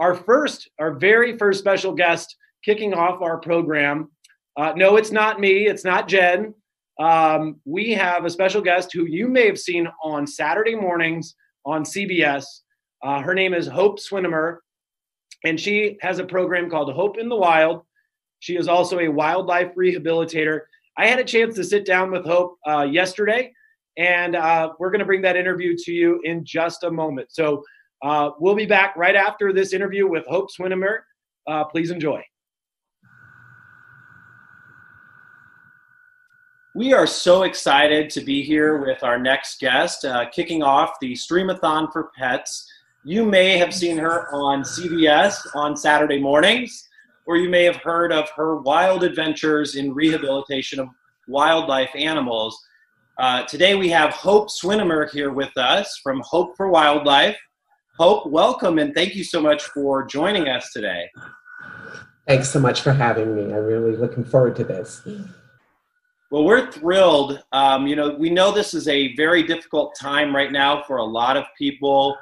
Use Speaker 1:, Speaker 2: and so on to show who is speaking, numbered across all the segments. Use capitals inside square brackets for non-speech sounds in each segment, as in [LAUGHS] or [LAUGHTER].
Speaker 1: our first, our very first special guest kicking off our program. Uh, no, it's not me. It's not Jen. Um, we have a special guest who you may have seen on Saturday mornings on CBS. Uh, her name is Hope Swinimer, and she has a program called Hope in the Wild. She is also a wildlife rehabilitator. I had a chance to sit down with Hope uh, yesterday, and uh, we're going to bring that interview to you in just a moment. So uh, we'll be back right after this interview with Hope Swinimer. Uh, please enjoy. We are so excited to be here with our next guest, uh, kicking off the Streamathon for Pets. You may have seen her on CBS on Saturday mornings, or you may have heard of her wild adventures in rehabilitation of wildlife animals. Uh, today we have Hope Swinimer here with us from Hope for Wildlife. Hope, welcome and thank you so much for joining us today.
Speaker 2: Thanks so much for having me. I'm really looking forward to this.
Speaker 1: Well, we're thrilled. Um, you know, we know this is a very difficult time right now for a lot of people.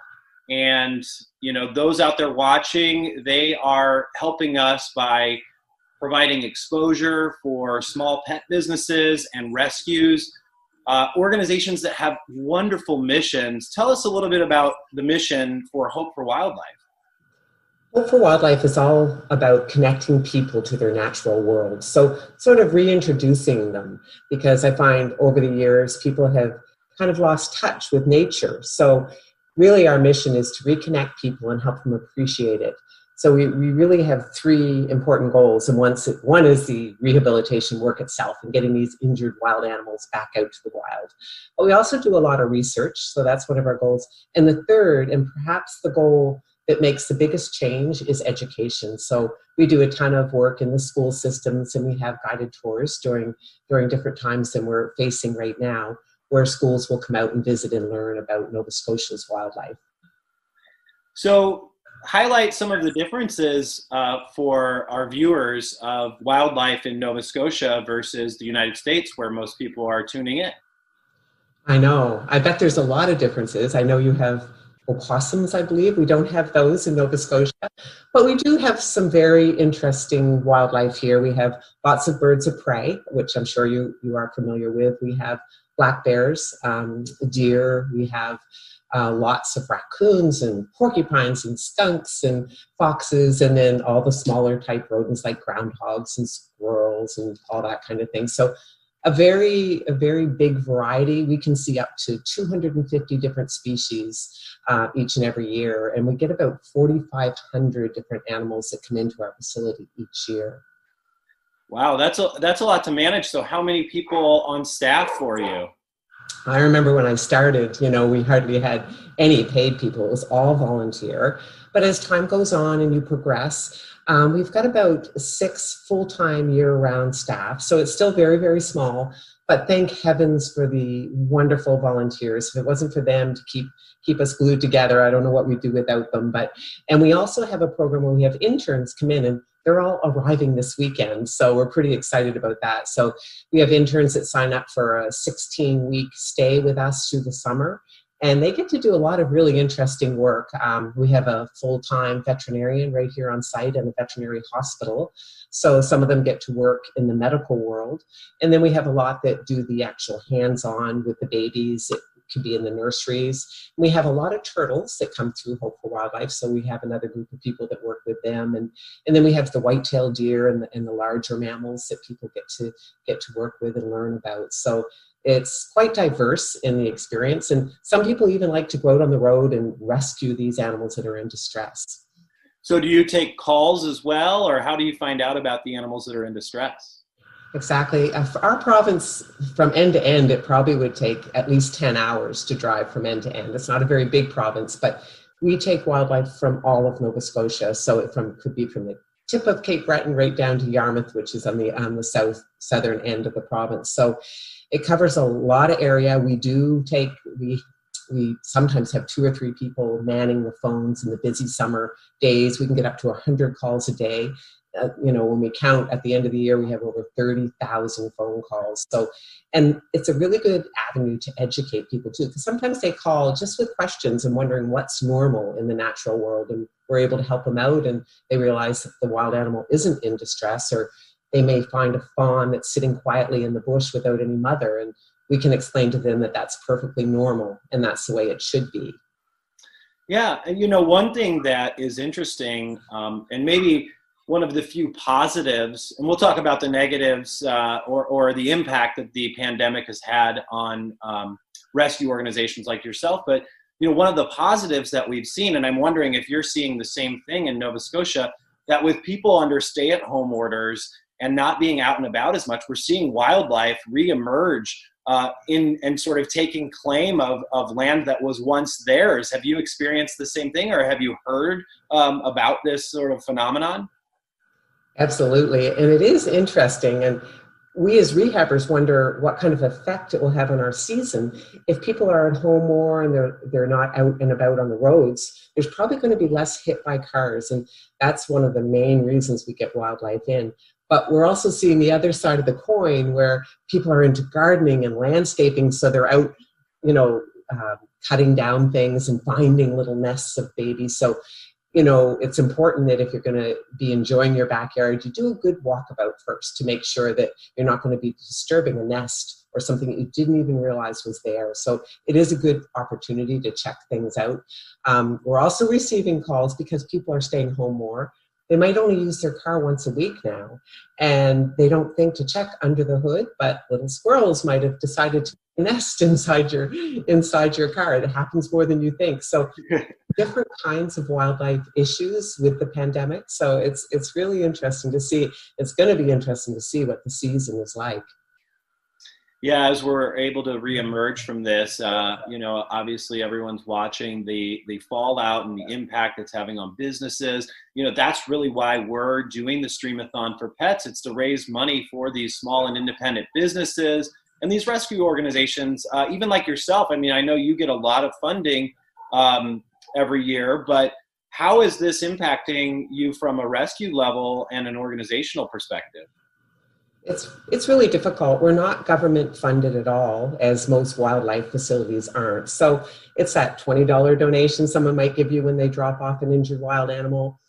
Speaker 1: And, you know, those out there watching, they are helping us by providing exposure for small pet businesses and rescues, uh, organizations that have wonderful missions. Tell us a little bit about the mission for Hope for Wildlife.
Speaker 2: Hope for Wildlife is all about connecting people to their natural world. So, sort of reintroducing them, because I find over the years people have kind of lost touch with nature. So, really, our mission is to reconnect people and help them appreciate it. So, we, we really have three important goals. And once it, one is the rehabilitation work itself and getting these injured wild animals back out to the wild. But we also do a lot of research. So, that's one of our goals. And the third, and perhaps the goal that makes the biggest change is education. So we do a ton of work in the school systems and we have guided tours during during different times than we're facing right now, where schools will come out and visit and learn about Nova Scotia's wildlife.
Speaker 1: So highlight some of the differences uh, for our viewers of wildlife in Nova Scotia versus the United States, where most people are tuning in.
Speaker 2: I know. I bet there's a lot of differences. I know you have opossums, I believe. We don't have those in Nova Scotia, but we do have some very interesting wildlife here. We have lots of birds of prey, which I'm sure you, you are familiar with. We have black bears, um, deer, we have uh, lots of raccoons and porcupines and skunks and foxes, and then all the smaller type rodents like groundhogs and squirrels and all that kind of thing. So a very a very big variety. We can see up to 250 different species uh, each and every year, and we get about 4,500 different animals that come into our facility each year.
Speaker 1: Wow, that's a that's a lot to manage. So, how many people on staff for you?
Speaker 2: I remember when I started, you know, we hardly had any paid people. It was all volunteer. But as time goes on and you progress, um, we've got about six full time year round staff. So it's still very, very small. But thank heavens for the wonderful volunteers. If it wasn't for them to keep keep us glued together, I don't know what we'd do without them. But and we also have a program where we have interns come in and they're all arriving this weekend. So we're pretty excited about that. So we have interns that sign up for a 16 week stay with us through the summer and they get to do a lot of really interesting work. Um, we have a full time veterinarian right here on site and a veterinary hospital. So some of them get to work in the medical world. And then we have a lot that do the actual hands on with the babies. It could be in the nurseries. We have a lot of turtles that come through Hope for Wildlife. So we have another group of people that work with them. And, and then we have the white-tailed deer and the, and the larger mammals that people get to get to work with and learn about. So it's quite diverse in the experience, and some people even like to go out on the road and rescue these animals that are in distress.
Speaker 1: So, do you take calls as well, or how do you find out about the animals that are in distress?
Speaker 2: Exactly. For our province, from end to end, it probably would take at least 10 hours to drive from end to end. It's not a very big province, but we take wildlife from all of Nova Scotia. So it from, could be from the tip of Cape Breton right down to Yarmouth, which is on the on the south southern end of the province. So it covers a lot of area. We do take we we sometimes have two or three people manning the phones in the busy summer days. We can get up to 100 calls a day. Uh, you know, when we count at the end of the year, we have over 30,000 phone calls. So, and it's a really good avenue to educate people too, because sometimes they call just with questions and wondering what's normal in the natural world, and we're able to help them out, and they realize that the wild animal isn't in distress, or they may find a fawn that's sitting quietly in the bush without any mother, and we can explain to them that that's perfectly normal and that's the way it should be.
Speaker 1: Yeah, and you know, one thing that is interesting, um, and maybe one of the few positives, and we'll talk about the negatives uh, or, or the impact that the pandemic has had on um, rescue organizations like yourself. But you know, one of the positives that we've seen, and I'm wondering if you're seeing the same thing in Nova Scotia, that with people under stay-at-home orders and not being out and about as much, we're seeing wildlife reemerge uh, in and sort of taking claim of, of land that was once theirs. Have you experienced the same thing, or have you heard um, about this sort of phenomenon?
Speaker 2: Absolutely, and it is interesting. And we as rehabbers wonder what kind of effect it will have on our season if people are at home more and they're they're not out and about on the roads there's probably going to be less hit by cars and that's one of the main reasons we get wildlife in but we're also seeing the other side of the coin where people are into gardening and landscaping, so they're out, you know, uh, cutting down things and finding little nests of babies. So, you know, it's important that if you're going to be enjoying your backyard, you do a good walkabout first to make sure that you're not going to be disturbing a nest or something that you didn't even realize was there. So it is a good opportunity to check things out. Um, we're also receiving calls because people are staying home more they might only use their car once a week now and they don't think to check under the hood but little squirrels might have decided to [LAUGHS] nest inside your inside your car. It happens more than you think. So [LAUGHS] different kinds of wildlife issues with the pandemic. So it's it's really interesting to see it's going to be interesting to see what the season is like
Speaker 1: yeah, as we're able to reemerge from this, uh, you know, obviously everyone's watching the the fallout and the impact it's having on businesses. You know, that's really why we're doing the Streamathon for Pets. It's to raise money for these small and independent businesses and these rescue organizations, uh, even like yourself. I mean, I know you get a lot of funding um, every year, but how is this impacting you from a rescue level and an organizational perspective?
Speaker 2: It's it's really difficult. We're not government funded at all, as most wildlife facilities aren't. So it's that twenty dollar donation someone might give you when they drop off an injured wild animal.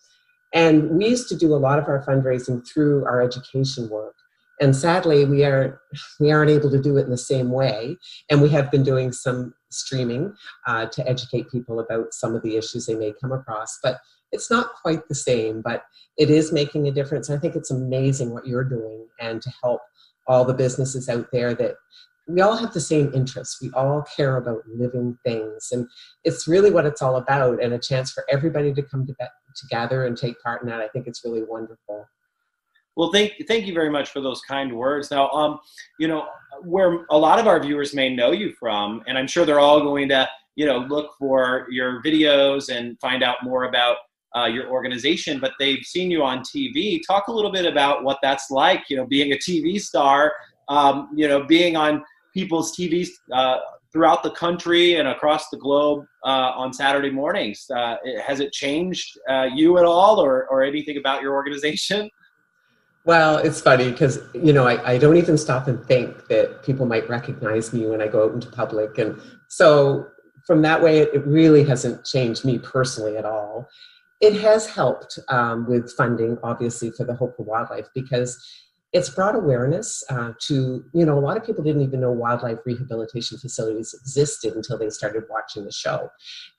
Speaker 2: And we used to do a lot of our fundraising through our education work. And sadly, we aren't we aren't able to do it in the same way. And we have been doing some streaming uh, to educate people about some of the issues they may come across. But it's not quite the same, but it is making a difference. I think it's amazing what you're doing and to help all the businesses out there that we all have the same interests. We all care about living things. And it's really what it's all about and a chance for everybody to come to be- together and take part in that. I think it's really wonderful.
Speaker 1: Well, thank thank you very much for those kind words. Now, um, you know, where a lot of our viewers may know you from, and I'm sure they're all going to, you know, look for your videos and find out more about uh, your organization, but they've seen you on TV. Talk a little bit about what that's like, you know, being a TV star, um, you know, being on people's TVs uh, throughout the country and across the globe uh, on Saturday mornings. Uh, has it changed uh, you at all or, or anything about your organization? [LAUGHS]
Speaker 2: Well, it's funny because, you know, I, I don't even stop and think that people might recognize me when I go out into public. And so from that way, it, it really hasn't changed me personally at all it has helped um, with funding, obviously, for the Hope for Wildlife because it's brought awareness uh, to, you know, a lot of people didn't even know wildlife rehabilitation facilities existed until they started watching the show.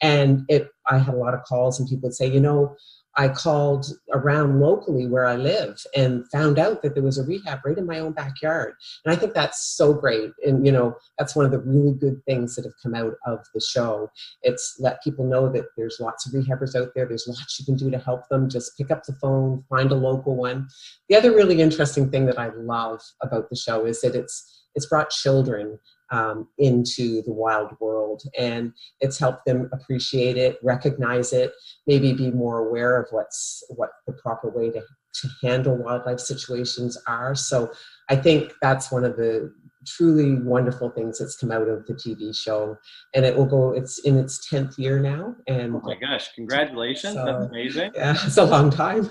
Speaker 2: And it, I had a lot of calls and people would say, you know, I called around locally where I live and found out that there was a rehab right in my own backyard. And I think that's so great. And, you know, that's one of the really good things that have come out of the show. It's let people know that there's lots of rehabbers out there. There's lots you can do to help them. Just pick up the phone, find a local one. The other really interesting thing that I love about the show is that it's it's brought children um, into the wild world. And it's helped them appreciate it, recognize it, maybe be more aware of what's what the proper way to, to handle wildlife situations are. So I think that's one of the truly wonderful things that's come out of the TV show, and it will go. It's in its tenth year now, and
Speaker 1: oh my gosh, congratulations! So, that's amazing.
Speaker 2: Yeah, [LAUGHS] it's a long time,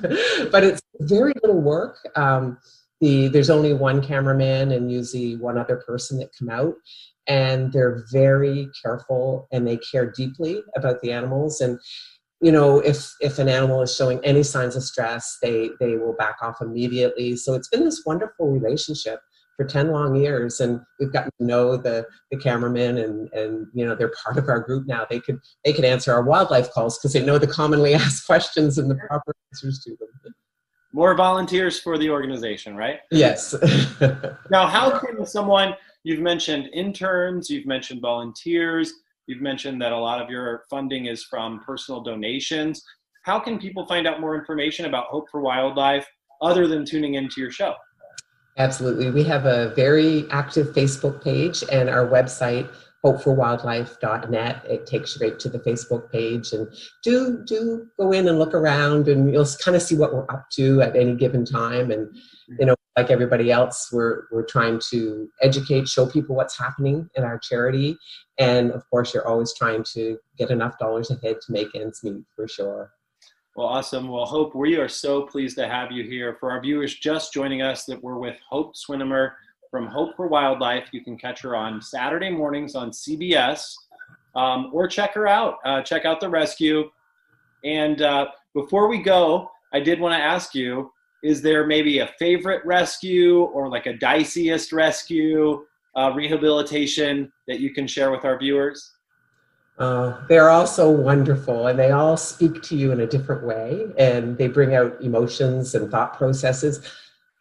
Speaker 2: but it's very little work. Um, the there's only one cameraman and usually one other person that come out, and they're very careful and they care deeply about the animals. And you know if if an animal is showing any signs of stress they they will back off immediately. So it's been this wonderful relationship for 10 long years and we've gotten to know the the cameramen and and you know they're part of our group now. They could they could answer our wildlife calls because they know the commonly [LAUGHS] asked questions and the proper answers to them
Speaker 1: more volunteers for the organization right?
Speaker 2: Yes. [LAUGHS]
Speaker 1: Now how can someone you've mentioned interns you've mentioned volunteers you've mentioned that a lot of your funding is from personal donations. How can people find out more information about hope for wildlife other than tuning into your show?
Speaker 2: Absolutely. We have a very active Facebook page and our website, hopeforwildlife.net. It takes you right to the Facebook page and do do go in and look around and you'll kind of see what we're up to at any given time. And you know, like everybody else, we're we're trying to educate, show people what's happening in our charity. And of course, you're always trying to get enough dollars ahead to make ends meet for sure.
Speaker 1: Well, awesome. Well, Hope, we are so pleased to have you here. For our viewers just joining us, that we're with Hope Swinimer from Hope for Wildlife. You can catch her on Saturday mornings on CBS, um, or check her out. Uh, check out the rescue. And uh, before we go, I did want to ask you: Is there maybe a favorite rescue, or like a diciest rescue uh, rehabilitation that you can share with our viewers?
Speaker 2: Uh, they're all so wonderful and they all speak to you in a different way and they bring out emotions and thought processes.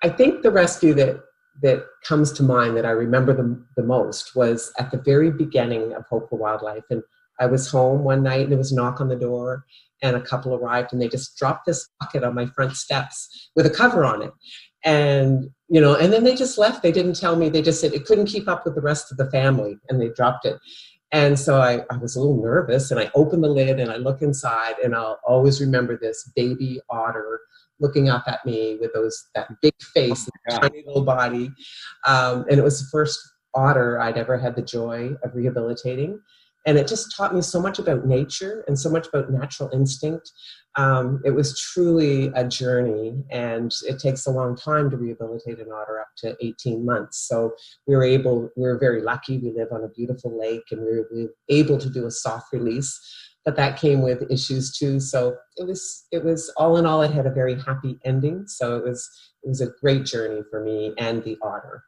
Speaker 2: I think the rescue that that comes to mind that I remember the, the most was at the very beginning of Hope for Wildlife. And I was home one night and there was a knock on the door and a couple arrived and they just dropped this bucket on my front steps with a cover on it. And, you know, and then they just left. They didn't tell me. They just said it couldn't keep up with the rest of the family and they dropped it. And so I, I was a little nervous and I open the lid and I look inside and I'll always remember this baby otter looking up at me with those that big face, oh tiny little body. Um, and it was the first otter I'd ever had the joy of rehabilitating. And it just taught me so much about nature and so much about natural instinct um, it was truly a journey and it takes a long time to rehabilitate an otter up to 18 months so we were able we were very lucky we live on a beautiful lake and we were, we were able to do a soft release but that came with issues too so it was it was all in all it had a very happy ending so it was it was a great journey for me and the otter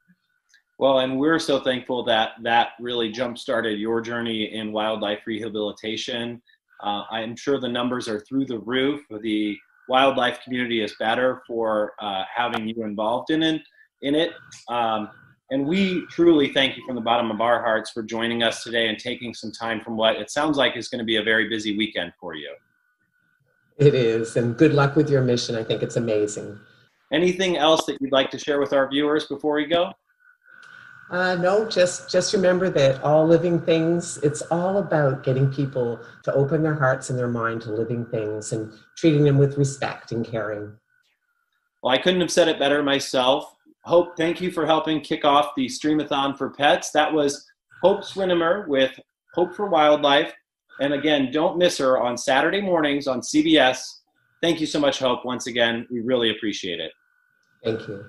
Speaker 1: well, and we're so thankful that that really jump started your journey in wildlife rehabilitation uh, I'm sure the numbers are through the roof. The wildlife community is better for uh, having you involved in it. In it. Um, and we truly thank you from the bottom of our hearts for joining us today and taking some time from what it sounds like is going to be a very busy weekend for you.
Speaker 2: It is. And good luck with your mission. I think it's amazing.
Speaker 1: Anything else that you'd like to share with our viewers before we go?
Speaker 2: Uh, no, just just remember that all living things. It's all about getting people to open their hearts and their mind to living things and treating them with respect and caring.
Speaker 1: Well, I couldn't have said it better myself. Hope, thank you for helping kick off the Streamathon for Pets. That was Hope Swinimer with Hope for Wildlife. And again, don't miss her on Saturday mornings on CBS. Thank you so much, Hope. Once again, we really appreciate it.
Speaker 2: Thank you.